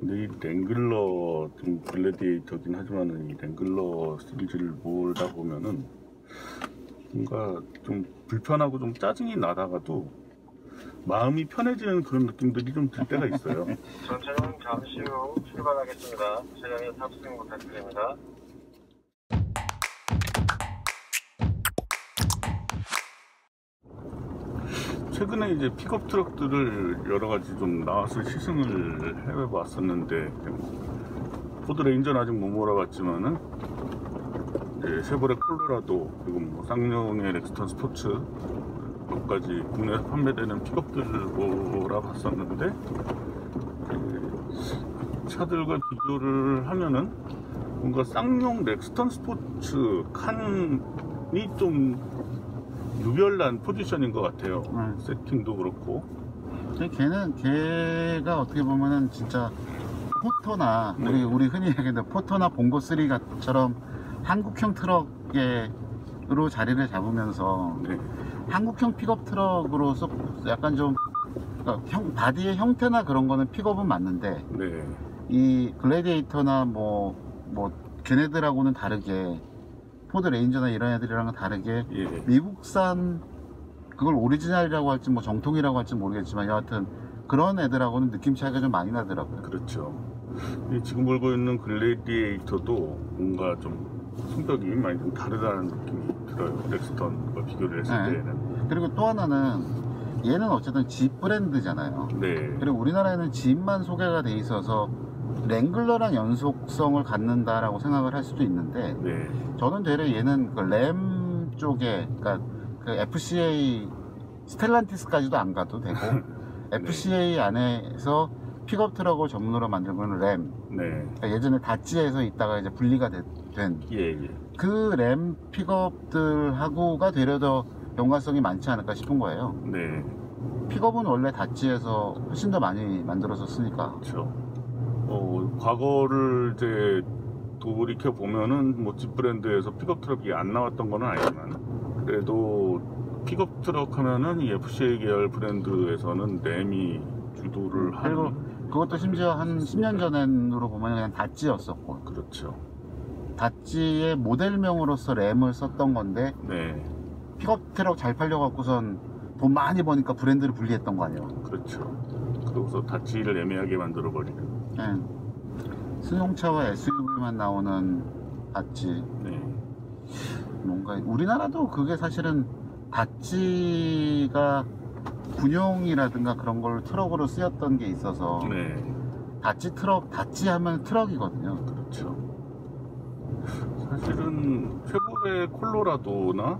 근데 이 랭글러 좀 글래디에이터긴 하지만은 이 랭글러 시리즈를 보다 보면은 뭔가 좀 불편하고 좀 짜증이 나다가도 마음이 편해지는 그런 느낌들이 좀 들 때가 있어요. 전차는 잠시 후 출발하겠습니다. 차량의 탑승 부탁드립니다. 최근에 이제 픽업 트럭들을 여러 가지 좀 나와서 시승을 해봤었는데 포드 레인저는 아직 못 몰아봤지만은 이제 쉐보레 콜로라도 그리고 뭐 쌍용의 렉스턴 스포츠 칸까지 국내에서 판매되는 픽업들을 몰아봤었는데 그 차들과 비교를 하면은 뭔가 쌍용 렉스턴 스포츠 칸이 좀 유별난 포지션인 것 같아요. 음. 세팅도 그렇고. 걔는 걔가 어떻게 보면은 진짜 포터나 네. 우리 우리 흔히 얘기하는 포터나 봉고 3처럼 한국형 트럭으로 자리를 잡으면서 네. 한국형 픽업 트럭으로서 약간 좀 그러니까 형, 바디의 형태나 그런 거는 픽업은 맞는데 네. 이 글래디에이터나 뭐뭐 걔네들하고는 다르게 포드 레인저나 이런 애들이랑은 다르게 예. 미국산 그걸 오리지널이라고 할지 뭐 정통이라고 할지 모르겠지만 여하튼 그런 애들하고는 느낌 차이가 좀 많이 나더라고요. 그렇죠. 이 지금 몰고 있는 글래디에이터도 뭔가 좀 성격이 많이 좀 다르다는 느낌이 들어요. 렉스턴과 비교를 했을 네. 때에는. 그리고 또 하나는 얘는 어쨌든 지프 브랜드잖아요. 네. 그리고 우리나라에는 지프만 소개가 돼 있어서 랭글러랑 연속성을 갖는다라고 생각을 할 수도 있는데 네. 저는 되려 얘는 그 램 쪽에 그러니까 그 FCA 스텔란티스까지도 안 가도 되고 FCA 안에서 픽업 트럭을 전문으로 만들고 있는 램 네. 그러니까 예전에 다찌에서 있다가 이제 분리가 된 예, 예. 그램 픽업들하고가 되려 더 연관성이 많지 않을까 싶은 거예요. 네. 픽업은 원래 닷지에서 훨씬 더 많이 만들어졌으니까. 그렇죠. 어, 과거를 이제 돌이켜 보면은 뭐 지프 브랜드에서 픽업 트럭이 안 나왔던 건 아니지만 그래도 픽업 트럭 하면은 이 FCA 계열 브랜드에서는 램이 주도를 그리고 하는 그것도 심지어 한 10년 전으로 보면 그냥 닷지였었고 그렇죠. 닷지의 모델명으로서 램을 썼던 건데 네. 픽업 트럭 잘 팔려갖고선 돈 많이 버니까 브랜드를 분리했던 거 아니에요. 그렇죠. 그러고서 닷지를 애매하게 만들어 버리는. 예. 승용차와 SUV만 나오는 닷지 네. 뭔가 우리나라도 그게 사실은 닷지가 군용이라든가 그런 걸 트럭으로 쓰였던 게 있어서 네. 닷지 트럭 닷지 하면 트럭이거든요. 그렇죠. 사실은 쉐보레 콜로라도나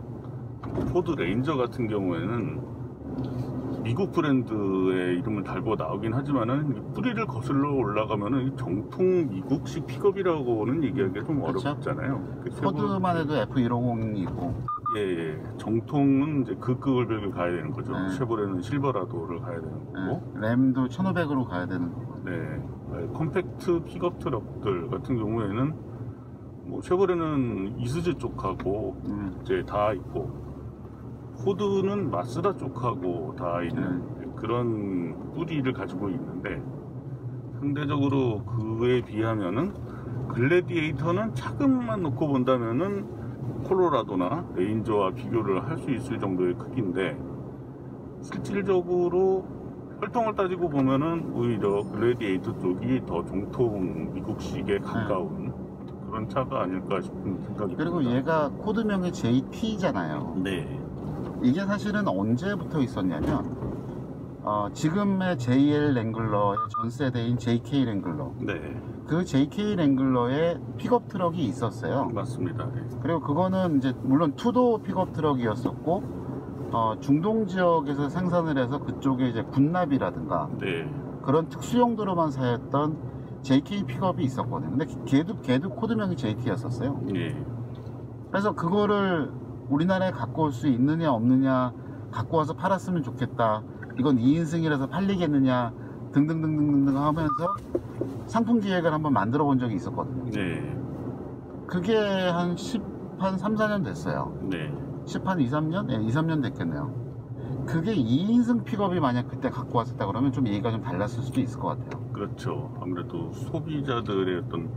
포드 레인저 같은 경우에는 미국 브랜드의 이름을 달고 나오긴 하지만은 이 뿌리를 거슬러 올라가면은 이 정통 미국식 픽업이라고는 얘기하기가 좀 그렇죠. 어렵잖아요. 포드만 해도 F150이고 예, 예. 정통은 이제 그 급을 가야 되는 거죠. 네. 쉐보레는 실버라도를 가야 되는 거고. 램도 1500으로 가야 되는 거고 네, 컴팩트 픽업 트럭들 같은 경우에는 뭐 쉐보레는 이수즈 쪽하고 음, 이제 닿아 있고 포드는 마쓰다 쪽하고 닿아 있는 그런 뿌리를 가지고 있는데 상대적으로 그에 비하면은 글래디에이터는 차급만 놓고 본다면은 콜로라도나 레인저와 비교를 할 수 있을 정도의 크기인데 실질적으로 혈통을 따지고 보면은 오히려 글래디에이터 쪽이 더 정통 미국식에 가까운 그런 차가 아닐까 싶은 생각이 그리고 듭니다. 얘가 코드명이 JT잖아요. 네, 이게 사실은 언제부터 있었냐면 어, 지금의 JL 랭글러의 전 세대인 JK 랭글러 네, 그 JK 랭글러에 픽업 트럭이 있었어요 맞습니다. 네. 그리고 그거는 이제 물론 two-door 픽업 트럭이었었고 어, 중동 지역에서 생산을 해서 그쪽에 이제 군납이라든가 네, 그런 특수 용도로만 사였던 JK 픽업이 있었거든요. 근데 걔도 걔도 코드명이 JK였었어요. 예, 그래서 그거를 우리나라에 갖고 올 수 있느냐 없느냐 갖고 와서 팔았으면 좋겠다. 이건 2인승이라서 팔리겠느냐 등등등등등 하면서 상품 기획을 한번 만들어 본 적이 있었거든요. 네, 그게 한 10, 한 3, 4년 됐어요. 네, 10, 한 2, 3년? 예, 2, 3년 됐겠네요. 그게 2인승 픽업이 만약 그때 갖고 왔었다 그러면 좀 얘기가 좀 달랐을 수도 있을 것 같아요. 그렇죠. 아무래도 소비자들의 어떤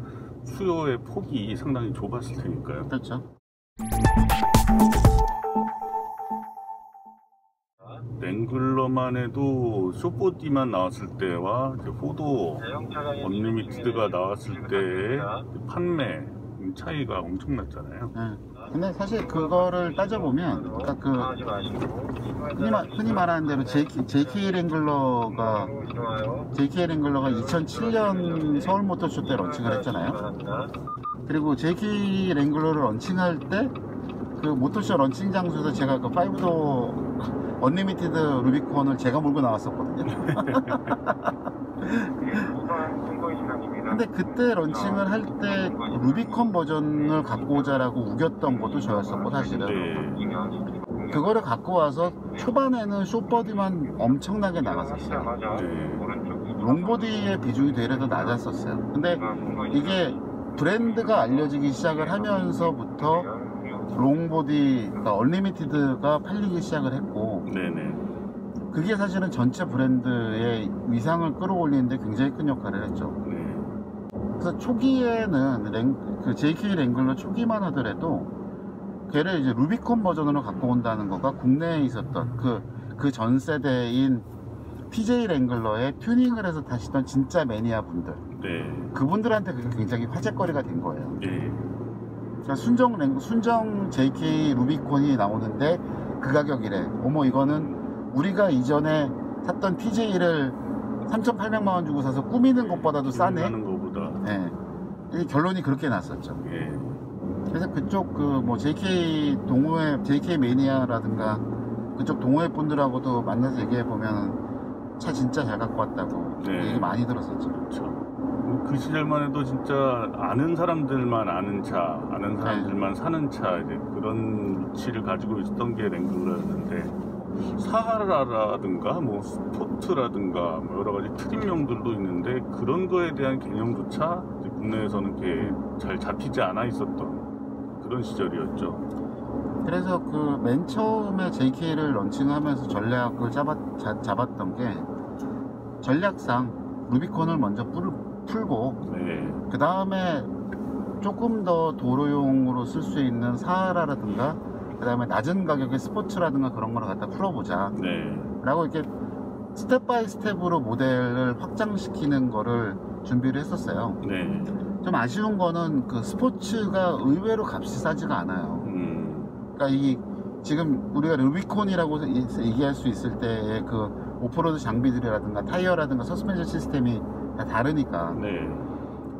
수요의 폭이 상당히 좁았을 테니까요. 그렇죠. 랭글러만 해도 쇼보디만 나왔을 때와 호도 언리미티드가 나왔을 때의. 판매 차이가 엄청났잖아요. 예. 근데 사실 그거를 따져보면, 그러니까 그 흔히, 말, 흔히 말하는 대로 JK, JK 랭글러가. JK 랭글러가 2007년 서울 모터쇼 때 런칭을 했잖아요. 그리고 JK 랭글러를 런칭할 때 그 모터쇼 런칭 장소에서 제가 그 5도어 언리미티드 루비콘을 제가 몰고 나왔었거든요. 근데 그때 런칭을 할 때 루비콘 버전을 갖고 오자라고 우겼던 것도 저였었고 사실은 네. 그거를 갖고 와서 초반에는 쇼버디만 엄청나게 나갔었어요. 맞아. 네. 롱보디의 비중이 되려 더 낮았었어요. 근데 이게 브랜드가 알려지기 시작을 하면서부터 롱보디, 그러니까 얼리미티드가 팔리기 시작을 했고 네네. 그게 사실은 전체 브랜드의 위상을 끌어올리는데 굉장히 큰 역할을 했죠. 네. 그래서 초기에는 랭, 그 JK 랭글러 초기만 하더라도 걔를 이제 루비콘 버전으로 갖고 온다는 거가 국내에 있었던 그 그 전 세대인 PJ 랭글러의 튜닝을 해서 타시던 진짜 매니아 분들 네. 그분들한테 그게 굉장히 화제거리가 된 거예요. 예. 순정 랭 순정 JK 루비콘이 나오는데 그 가격이래. 어머 이거는 우리가 이전에 탔던 PJ를 3,800만 원 주고 사서 꾸미는 것보다도 싸네. 하는 것보다. 예. 이 결론이 그렇게 났었죠. 예. 그래서 그쪽 그 뭐 JK 동호회, JK 매니아라든가 그쪽 동호회 분들하고도 만나서 얘기해 보면 차 진짜 잘 갖고 왔다고 네. 얘기 많이 들었었죠. 그렇죠. 그 시절만 해도 진짜 아는 사람들만 아는 차, 아는 사람들만 사는 차 이제 그런 위치를 가지고 있었던 게 랭글러였는데 사하라라든가 뭐 스포트라든가 뭐 여러 가지 트림명들도 있는데 그런 거에 대한 개념조차 국내에서는 이렇게 잘 잡히지 않아 있었던 그런 시절이었죠. 그래서 그 맨 처음에 JK를 런칭하면서 전략을 잡았, 자- 잡았던 게 전략상 루비콘을 먼저 풀, 풀고 네, 그 다음에 조금 더 도로용으로 쓸 수 있는 사하라라든가 그 다음에 낮은 가격의 스포츠라든가 그런 거를 갖다 풀어보자. 네, 라고 이렇게 step by step으로 모델을 확장시키는 거를 준비를 했었어요. 네, 좀 아쉬운 거는 그 스포츠가 의외로 값이 싸지가 않아요. 음, 그러니까 이 지금 우리가 루비콘이라고 이- 얘기할 수 있을 때의 그 오프로드 장비들이라든가 타이어라든가 서스펜션 시스템이 다 다르니까 네,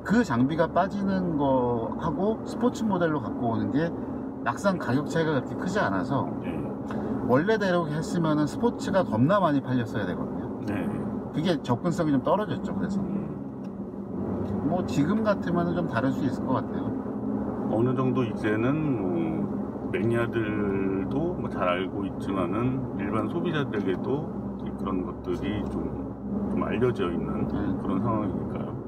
그 장비가 빠지는 거하고 스포츠 모델로 갖고 오는 게 막상 가격 차이가 그렇게 크지 않아서 네, 원래대로 했으면은 스포츠가 겁나 많이 팔렸어야 되거든요. 네. 그게 접근성이 좀 떨어졌죠. 그래서 음. 뭐 지금 같으면은 좀 다를 수 있을 것 같아요. 어느 정도 이제는 뭐 매니아들도 뭐 잘 알고 있지만은 일반 소비자들에게도 이 그런 것들이 좀, 좀 알려져 있는 네. 그런 상황이니까요.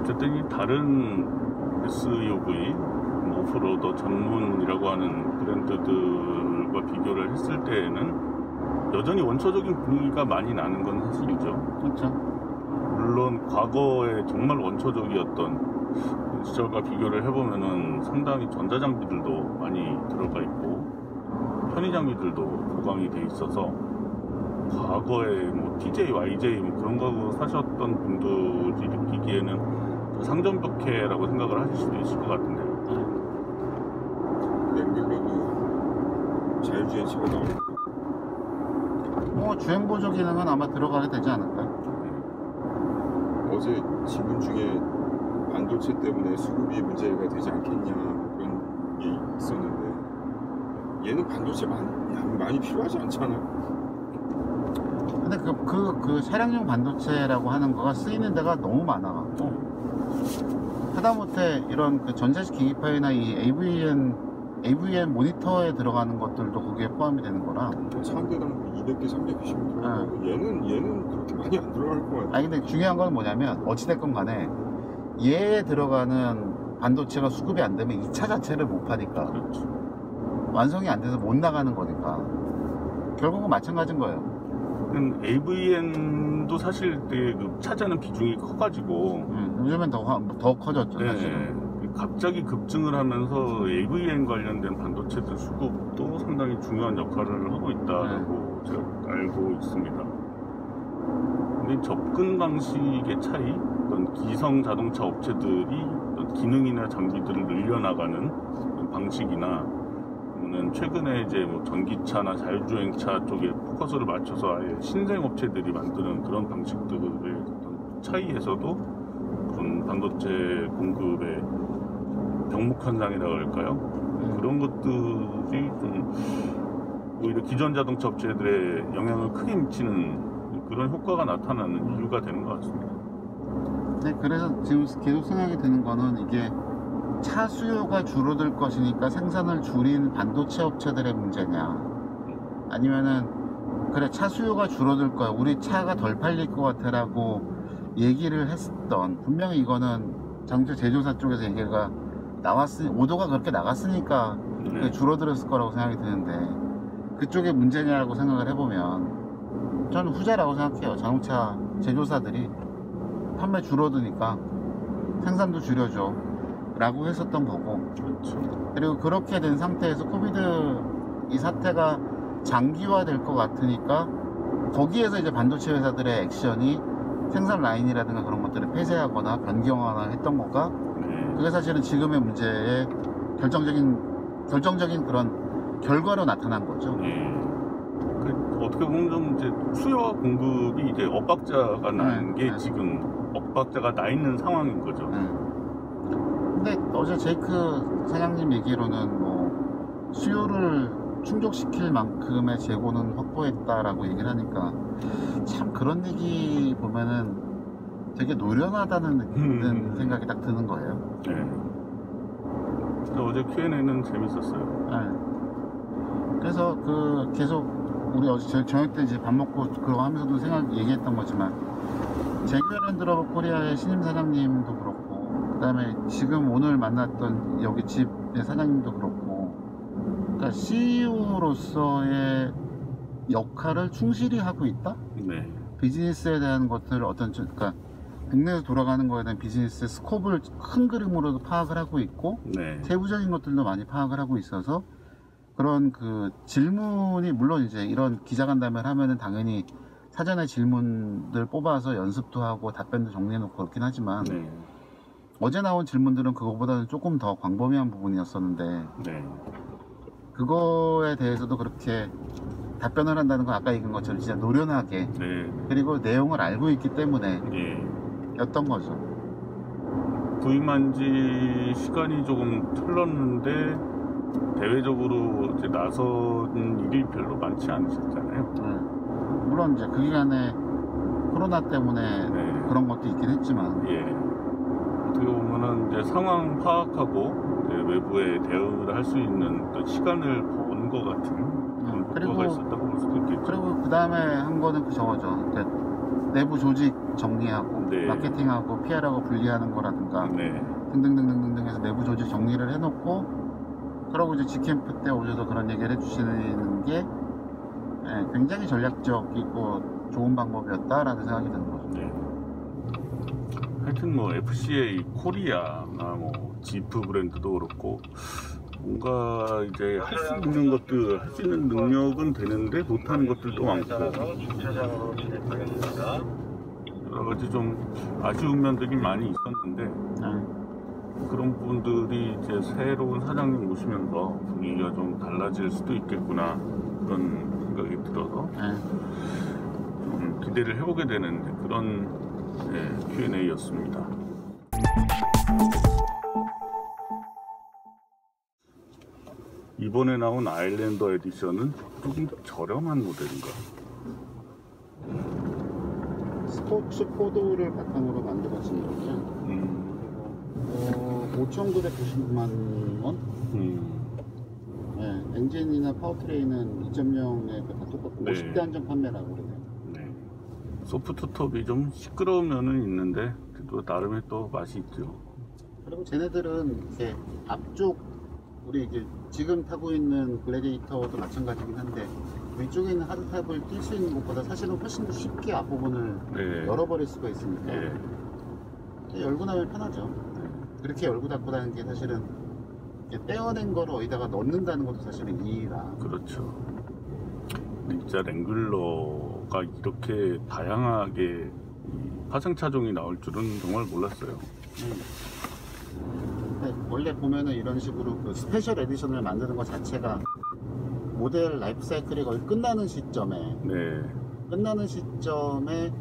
어쨌든 이 다른 SUV 뭐 오프로더 전문이라고 하는 브랜드들과 비교를 했을 때에는 여전히 원초적인 분위기가 많이 나는 건 사실이죠. 그렇죠. 물론 과거에 정말 원초적이었던 시절과 비교를 해보면은 상당히 전자장비들도 많이 들어가 있고 편의 장비들도 보강이 돼 있어서 과거에 뭐 TJ, YJ 뭐 그런 거 사셨던 분들이 느끼기에는 상점벽해라고 생각을 하실 수도 있을 것 같은데요. 랭글러도 자율주행치가 나오고 뭐 주행 보조 기능은 아마 들어가게 되지 않을까요? 어제 질문 중에 반도체 때문에 수급이 문제가 되지 않겠냐 그런 게 있었는데 얘는 반도체 많이, 많이 필요하지 않잖아. 근데 그, 그, 그 차량용 반도체라고 하는 거가 쓰이는 데가 너무 많아갖고 하다못해 이런 그 전자식 기기파이나 이 AVN AVN 모니터에 들어가는 것들도 거기에 포함이 되는 거라. 차한 대당 200개, 300개씩 들어가고 얘는 얘는 그렇게 많이 안 들어갈 것 같아. 아니 근데 중요한 건 뭐냐면 어찌됐건 간에 얘에 들어가는 반도체가 수급이 안 되면 이 차 자체를 못 파니까. 그렇죠. 완성이 안 돼서 못 나가는 거니까 결국은 마찬가지인 거예요. AVN도 사실 그 차지하는 비중이 커가지고 음, 요즘엔 더, 화- 더 커졌죠, 사실. 네, 갑자기 급증을 하면서 AVN 관련된 반도체들 수급도 상당히 중요한 역할을 하고 있다고 네. 제가 알고 있습니다. 근데 접근 방식의 차이, 어떤 기성 자동차 업체들이 어떤 기능이나 장비들을 늘려나가는 방식이나 또는 최근에 이제 뭐 전기차나 자율주행차 쪽에 포커스를 맞춰서 아예 신생 업체들이 만드는 그런 방식들의 어떤 차이에서도 그런 반도체 공급의 병목 현상이라고 할까요? 음. 그런 것들이 좀 오히려 기존 자동차 업체들의 영향을 크게 미치는 그런 효과가 나타나는 이유가 되는 것 같습니다. 네, 그래서 지금 계속 생각이 드는 거는 이게 차 수요가 줄어들 것이니까 생산을 줄인 반도체 업체들의 문제냐 아니면은 그래 차 수요가 줄어들 거야 우리 차가 덜 팔릴 것 같아라고 얘기를 했던 분명히 이거는 자동차 제조사 쪽에서 얘기가 나왔으니 오도가 그렇게 나갔으니까 그게 네. 줄어들었을 거라고 생각이 드는데 그쪽에 문제냐라고 생각을 해보면 저는 후자라고 생각해요. 자동차 제조사들이 판매 줄어드니까 생산도 줄여줘 라고 했었던 거고 그렇죠. 그리고 그렇게 된 상태에서 코비드 이 사태가 장기화 될 것 같으니까 거기에서 이제 반도체 회사들의 액션이 생산 라인이라든가 그런 것들을 폐쇄하거나 변경하거나 했던 거가 네. 그게 사실은 지금의 문제의 결정적인 결정적인 그런 결과로 나타난 거죠. 네. 그 어떻게 보면 좀 이제 수요와 공급이 이제 엇박자가 난 네, 게 네. 지금 엇박자가 나 있는 상황인 거죠. 음. 근데 어제 제이크 사장님 얘기로는 뭐 수요를 충족시킬 만큼의 재고는 확보했다라고 얘기를 하니까 참 그런 얘기 보면은 되게 노련하다는 음. 생각이 딱 드는 거예요. 네. 근데 어제 Q&A는 재밌었어요. 네. 그래서 그 계속 우리 어제 저- 저녁 때 이제 밥 먹고 그거 하면서도 생각 얘기했던 거지만 재규어랜드로버 코리아의 신임 사장님도 다음에 지금 오늘 만났던 여기 Jeep의 사장님도 그렇고 그러니까 CEO로서의 역할을 충실히 하고 있다. 네. 비즈니스에 대한 것들을 어떤 좀- 그러니까 국내에서 돌아가는 거에 대한 비즈니스 scope를 큰 그림으로도 파악을 하고 있고 네. 세부적인 것들도 많이 파악을 하고 있어서 그런 그 질문이 물론 이제 이런 기자간담회를 하면은 당연히 사전에 질문들 뽑아서 연습도 하고 답변도 정리해 놓고 그렇긴 하지만 네. 어제 나온 질문들은 그거보다는 조금 더 광범위한 부분이었었는데 네. 그거에 대해서도 그렇게 답변을 한다는 건 아까 얘기한 것처럼 진짜 노련하게 네. 그리고 내용을 알고 있기 때문에 예. 였던 거죠. 부임한 지 시간이 조금 흘렀는데 대외적으로 이제 나선 일이 별로 많지 않으셨잖아요. 네. 물론 이제 그 기간에 코로나 때문에 네. 그런 것도 있긴 했지만 예. 어떻게 보면은 이제 상황 파악하고 이제 외부에 대응을 할 수 있는 또 시간을 번 것 같은 그런 음, 그리고- 효과가 있었다고 볼 수도 있겠죠. 그리고 그 다음에 한 거는 그 저거죠. 그러니까 내부 조직 정리하고 네. 마케팅하고 PR하고 분리하는 거라든가 네. 등등등등등 해서 내부 조직 정리를 해놓고 그러고 이제 지캠프 때 오셔서 그런 얘기를 해주시는 게 예, 굉장히 전략적이고 좋은 방법이었다라는 생각이 드는 거죠. 네. 하여튼 뭐 FCA 코리아나 뭐 지프 브랜드도 그렇고 뭔가 이제 할 수 있는 것들 할 수 있는 능력은 되는데 못하는 것들도 많고. 여러 가지 좀 아쉬운 면들이 많이 있었는데 예. 그런 부분들이 이제 새로운 사장님 오시면서 분위기가 좀 달라질 수도 있겠구나 그런 생각이 들어서 예. 좀 기대를 해보게 되는 그런 예, Q&A였습니다. 이번에 나온 아일랜더 에디션은 조금 저렴한 모델인가? 스포츠 코드를 바탕으로 만들어진 거죠. 음, 어, 5,990만 원? 음, 예, 엔진이나 powertrain은 2.0에 다 똑같고 네. 50대 한정 판매라고 그러네요. 네. soft top이 좀 시끄러운 면은 있는데 또 나름의 또 맛이 있죠. 그리고 쟤네들은 이렇게 앞쪽 우리 이제 지금 타고 있는 글래디에이터도 마찬가지긴 한데 위쪽에 있는 hardtop을 뗄 수 있는 것보다 사실은 훨씬 더 쉽게 앞부분을 네. 열어버릴 수가 있으니까 예. 열고 나면 편하죠. 그렇게 열고 닫고 다는 게 사실은 떼어낸 거를 어디다가 넣는다는 것도 사실은 일이라. 그렇죠. 진짜 랭글러 가 이렇게 다양하게 이 파생 차종이 나올 줄은 정말 몰랐어요. 근데 원래 보면은 이런 식으로 그 special edition을 만드는 것 자체가 모델 라이프 사이클이 거의 끝나는 시점에 네, 끝나는 시점에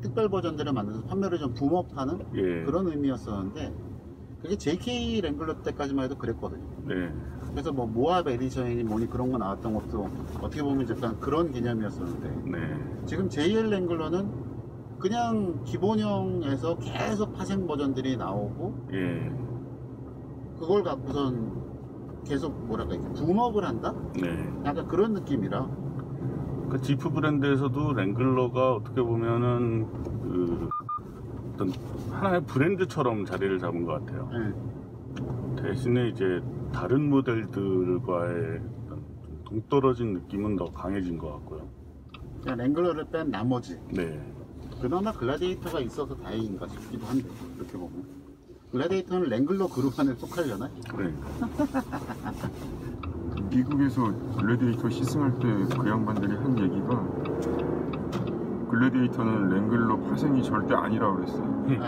특별 버전들을 만들어서 판매를 좀 boom up하는 예, 그런 의미였었는데 그게 JK 랭글러 때까지만 해도 그랬거든요. 네, 그래서 뭐 모압 edition이니 뭐니 그런 거 나왔던 것도 어떻게 보면 약간 그런 개념이었었는데 네, 지금 JL 랭글러는 그냥 기본형에서 계속 파생 버전들이 나오고 예, 그걸 갖고선 계속 뭐랄까 이렇게 boom up을 한다? 네. 약간 그런 느낌이라 그 지프 브랜드에서도 랭글러가 어떻게 보면은 그 어떤 하나의 브랜드처럼 자리를 잡은 것 같아요. 예. 대신에 이제 다른 모델들과의 동떨어진 느낌은 더 강해진 것 같고요. 그냥 랭글러를 뺀 나머지 네, 그나마 글라디에이터가 있어서 다행인가 싶기도 한데 이렇게 보면 글라디에이터는 랭글러 그룹 안에 속하려나? 그러니까 미국에서 글래디에이터 시승할 때 그 양반들이 한 얘기가 글래디에이터는 랭글러 파생이 절대 아니라고 그랬어요. 예.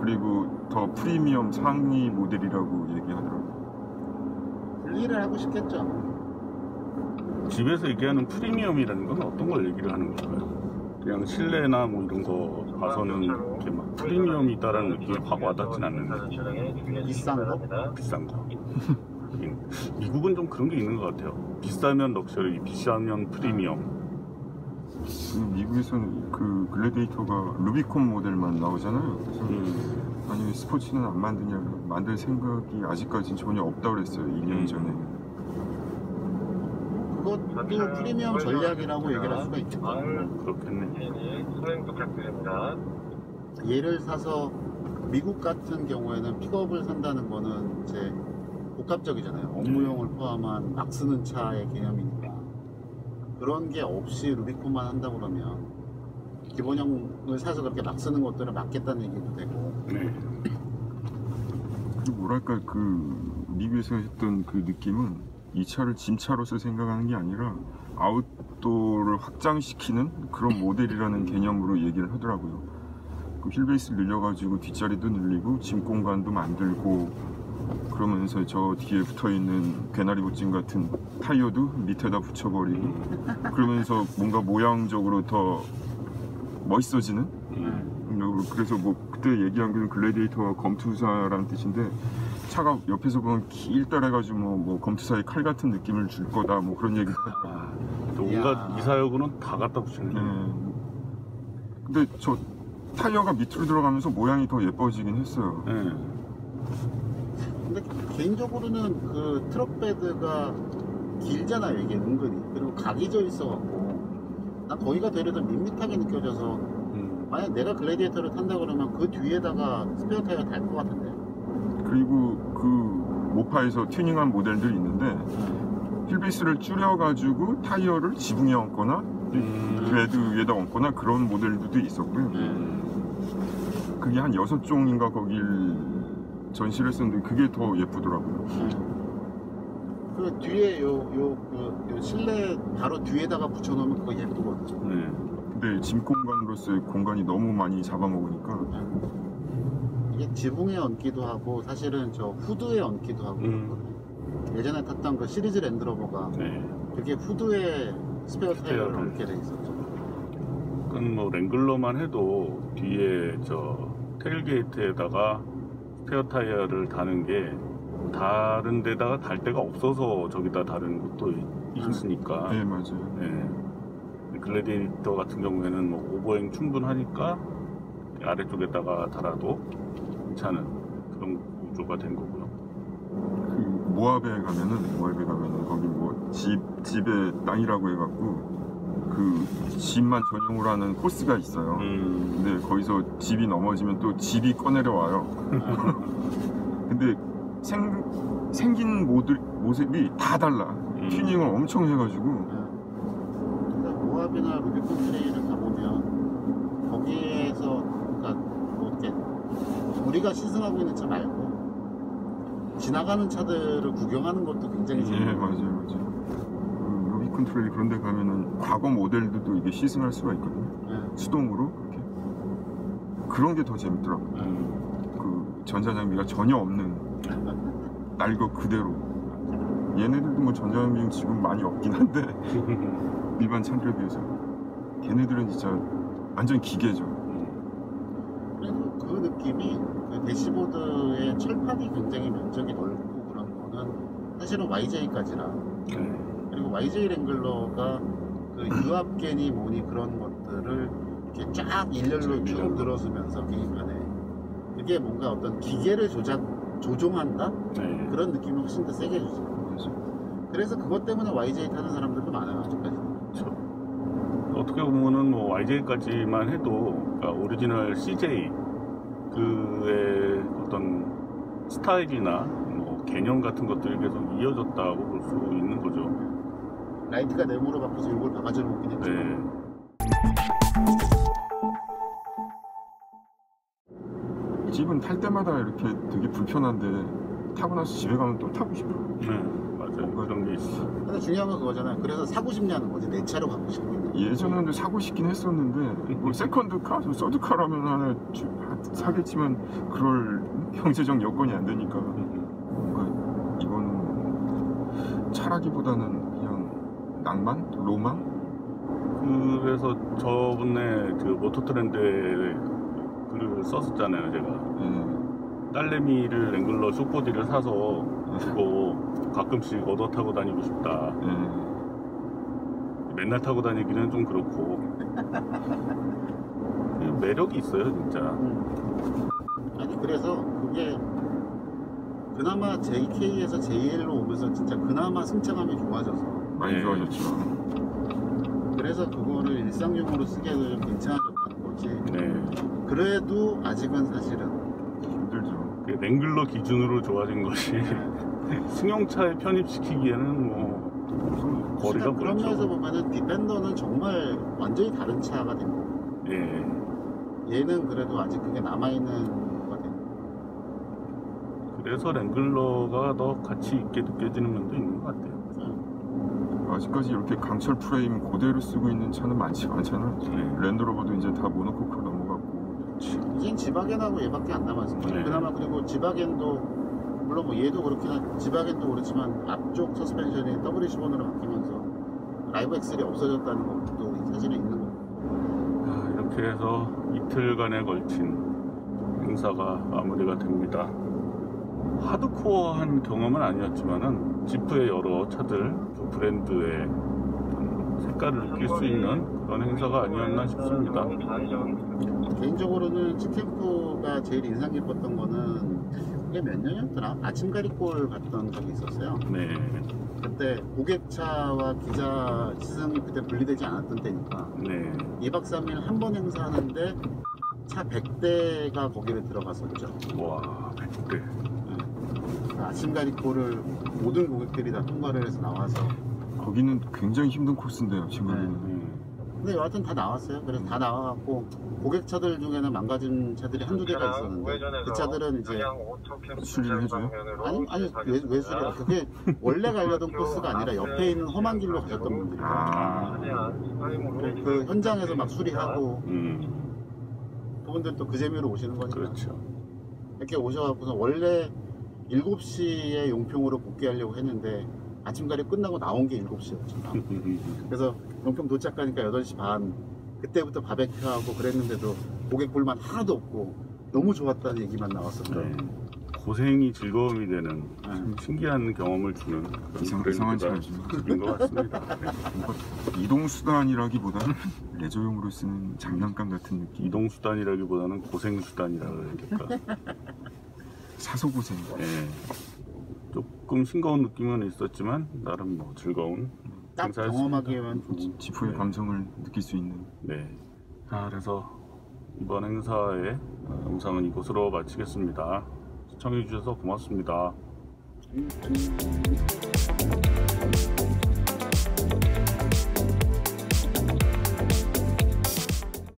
그리고 더 프리미엄 상위 모델이라고 얘기하더라고요. 분리를 하고 싶겠죠. 집에서 얘기하는 프리미엄이라는 건 어떤 걸 얘기를 하는 걸까요? 그냥 실내나 뭐 이런 거 봐서는 이렇게 막 프리미엄이다라는 느낌이 확 와닿진 않는데 비싼 거? 비싼 거. 미국은 좀 그런 게 있는 것 같아요. 비싸면 럭셔리, 비싸면 프리미엄. 그 미국에서는 그 글래디에이터가 루비콘 모델만 나오잖아요. 그래서 음, 아니 왜 스포츠는 안 만드냐 만들 생각이 아직까지 전혀 없다고 그랬어요 2년 음. 전에 그것도 프리미엄 전략이라고 얘기를 할 수가 있겠죠. 그렇겠네. 소행 부탁드립니다. 얘를 사서 미국 같은 경우에는 픽업을 산다는 거는 이제 복합적이잖아요. 업무용을 포함한 막 쓰는 차의 개념이니까. 그런 게 없이 루비콘만 한다 그러면 기본형을 사서 그렇게 막 쓰는 것들을 막겠다는 얘기도 되고. 네. 그 뭐랄까 그 미국에서 했던 그 느낌은 이 차를 짐차로서 생각하는 게 아니라 아웃도어를 확장시키는 그런 모델이라는 개념으로 얘기를 하더라고요. 그 휠베이스 늘려가지고 뒷자리도 늘리고 짐 공간도 만들고 그러면서 저 뒤에 붙어있는 괴나리 보찜 같은 타이어도 밑에다 붙여버리고 그러면서 뭔가 모양적으로 더 멋있어지는 음, 음, 그래서 뭐 그때 얘기한 그 글래디에이터가 검투사라는 뜻인데 차가 옆에서 보면 길다래가지고 뭐, 뭐 검투사의 칼 같은 느낌을 줄 거다 뭐 그런 하고 아, 또 온갖. 이사역으로는 다 갖다 붙이네. 네. 근데 저 타이어가 밑으로 들어가면서 모양이 더 예뻐지긴 했어요 네. 근데 개인적으로는 그 트럭 bed가 길잖아요, 이게 은근히. 그리고 각이 져 있어갖고. 난 거기가 되려 더 밋밋하게 느껴져서 음, 만약 내가 글래디에이터를 탄다 그러면 그 뒤에다가 스페어 타이어 달 것 같은데. 그리고 그 모파에서 튜닝한 모델들이 있는데 휠베이스를 줄여가지고 타이어를 지붕에 얹거나 음, 레드 위에다 얹거나 그런 모델들도 있었고요 음, 그게 한 여섯 종인가 거길 전시를 했었는데 그게 더 예쁘더라고요. 그 뒤에 요, 요, 그, 요 실내 바로 뒤에다가 붙여놓으면 그거 예쁘거든. 네. 근데 짐 공간으로서의 공간이 너무 많이 잡아먹으니까 이게 지붕에 얹기도 하고, 사실은 저 후드에 얹기도 하고. 음. 예전에 탔던 그 시리즈 랜드로버가 네. 그게 후드에 스페어 타이어를 스페어를. 얹게 돼 있었죠. 그건 뭐 랭글러만 해도 뒤에 저 tailgate에다가 스페어 타이어를 다는 게 다른 데다가 달 데가 없어서 저기다 다는 것도 있- 있으니까 네 맞아요. 네. 글래디에이터 같은 경우에는 뭐 overhang 충분하니까 아래쪽에다가 달아도 괜찮은 그런 구조가 된 거고요. 그 모압에 가면은 모압에 가면은 거기 뭐 Jeep Jeep의 땅이라고 해갖고 그 Jeep만 전용으로 하는 코스가 있어요. 음, 근데 거기서 Jeep이 넘어지면 또 Jeep이 꺼내려 와요. 근데 생 생긴 모드, 모습이 다 달라. 음. 튜닝을 엄청 해가지고 픽업이나 루비콘 trail을 가보면 거기에서 그러니까 뭐 이렇게 우리가 시승하고 있는 차 말고 지나가는 차들을 구경하는 것도 굉장히 예 재밌어요. 맞아요 맞아요 트레이 그런 데 가면은 과거 모델들도 이게 시승할 수가 있거든요. 예. 수동으로 그렇게. 그런 게 더 재밌더라고요. 음, 그 전자장비가 전혀 없는 날것 그대로. 얘네들도 뭐 전자장비 지금 많이 없긴 한데 일반 차들에 비해서. 걔네들은 진짜 완전 기계죠. 그래도 그 느낌이 그 대시보드의 철판이 굉장히 면적이 넓고 그런 거는 사실은 YJ까지라 네. YJ 랭글러가 그 유압계니 뭐니 그런 것들을 이렇게 쫙 일렬로 쭉 일렬로. 늘어서면서 계기판에 그게 뭔가 어떤 기계를 조작 조종한다 네. 그런 느낌을 훨씬 더 세게 주죠. 그래서 그래서 그것 때문에 YJ 타는 사람들도 많아요 아직까지. 그렇죠. 어떻게 보면은 뭐 YJ까지만 해도 그러니까 오리지널 CJ 그의 어떤 스타일이나 뭐 개념 같은 것들이 계속 이어졌다고 볼 수 있는 거죠. 라이트가 네모로 바뀌어서 욕을 바가지로 먹긴 했죠. 네. 이 Jeep은 탈 때마다 이렇게 되게 불편한데 타고 나서 집에 가면 또 타고 싶어요 네, 맞아요. 그런 게 있어. 근데 중요한 건 그거잖아요. 그래서 사고 싶냐는 거지 내 차로 갖고 있는. 거지. 예전에는 사고 싶긴 했었는데 뭐 second car, third car라면 하나 주- 사겠지만 그럴 경제적 여건이 안 되니까 뭔가 이건 차라기보다는 낭만? 로망? 그래서 저번에 그 모토트렌드에 글을 썼었잖아요, 제가. 예. 딸내미를 랭글러 숏보디를 사서 그거 가끔씩 얻어 타고 다니고 싶다. 예. 맨날 타고 다니기는 좀 그렇고. 그 매력이 있어요, 진짜. 음. 아니 그래서 그게 그나마 JK에서 JL로 오면서 진짜 그나마 승차감이 좋아져서 많이 네. 좋아졌죠. 그래서 그거를 일상용으로 쓰기에도 좀 괜찮아졌다는 거지. 네. 그래도 아직은 사실은 힘들죠. 그 랭글러 기준으로 좋아진 것이 승용차에 편입시키기에는 뭐 거리가 그러니까 그런 면에서 멀죠. 보면은 디펜더는 정말 완전히 다른 차가 된 거고 예. 얘는 그래도 아직 그게 남아있는 거가 된 거고 그래서 랭글러가 더 가치 있게 느껴지는 면도 있는 것 같아요. 아직까지 이렇게 강철 프레임 그대로 쓰고 있는 차는 많지가 않잖아요. 네. 랜드로버도 이제 다 모노코크로 넘어갔고 이젠 지바겐하고 얘밖에 안 거예요. 네. 그나마 그리고 지바겐도 물론 뭐 얘도 그렇긴 한 지바겐도 그렇지만 앞쪽 서스펜션이 W15으로 바뀌면서 라이브 엑셀이 없어졌다는 것도 사실은 있는 거고. 아, 이렇게 해서 이틀간에 걸친 행사가 마무리가 됩니다. 하드코어한 경험은 아니었지만은 지프의 여러 차들, 그 브랜드의 색깔을 느낄 수 있는 그런 행사가 아니었나 싶습니다. 개인적으로는 치캠프가 제일 인상 깊었던 거는 이게 몇 년이었더라? 아침 가리골 갔던 적이 있었어요. 네, 그때 고객차와 기자 시승이 그때 분리되지 않았던 때니까 네, 2박 3일 한 번 행사하는데 차 100대가 거기를 들어갔었죠. 와, 100대. 그 아침 가리골을 모든 고객들이 다 통과를 해서 나와서 거기는 굉장히 힘든 코스인데요, 지금. 음, 근데 여하튼 다 나왔어요. 그래서 다 나와갖고 고객 차들 중에는 망가진 차들이 한두 대가 있었는데 그 차들은 이제 수리를 해줘요? 아니 아니 왜, 왜 수리야? 그게 원래 가려던 코스가 아니라 옆에 있는 험한 길로 가셨던 분들이 아, 그 현장에서 막 수리하고 음, 그분들 또 그 재미로 오시는 거니까 그렇죠. 이렇게 오셔갖고서 원래 7시에 용평으로 복귀하려고 했는데 아침 가리 끝나고 나온 게 7시였죠. 그래서 용평 도착하니까 8시 반 그때부터 바베큐하고 그랬는데도 고객 불만 하나도 없고 너무 좋았다는 얘기만 나왔었죠. 네. 고생이 즐거움이 되는 참 네. 신기한 경험을 주는 이상, 이상한. 집인 것 같습니다. 네. 뭔가 이동 수단이라기보다는 레저용으로 쓰는 장난감 같은 느낌. 이동 수단이라기보다는 고생 수단이라고 해야 될까. 사소고생. 예. 조금 싱거운 느낌은 있었지만 나름 뭐 즐거운 딱 행사였습니다. 경험하기에만 좋은 지프의 네. 감성을 느낄 수 있는. 네. 자, 그래서 이번 행사의 어, 영상은 이곳으로 마치겠습니다. 시청해주셔서 고맙습니다. 음, 음.